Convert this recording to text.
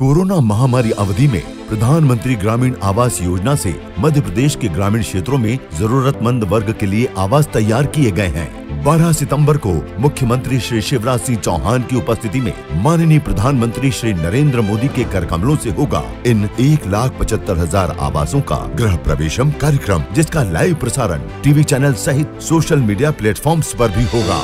Corona महामारी अवधि में प्रधानमंत्री ग्रामीण आवास योजना से मध्य प्रदेश के ग्रामीण क्षेत्रों में जरूरतमंद वर्ग के लिए आवास तैयार किए गए हैं। 12 सितंबर को मुख्यमंत्री श्री शिवराज सिंह चौहान की उपस्थिति में माननीय प्रधानमंत्री श्री नरेंद्र मोदी के कर कमलों से होगा इन एक लाख पचहत्तर हज़ार आवासों का गृह प्रवेशम कार्यक्रम, जिसका लाइव प्रसारण टीवी चैनल सहित सोशल मीडिया प्लेटफॉर्म आरोप भी होगा।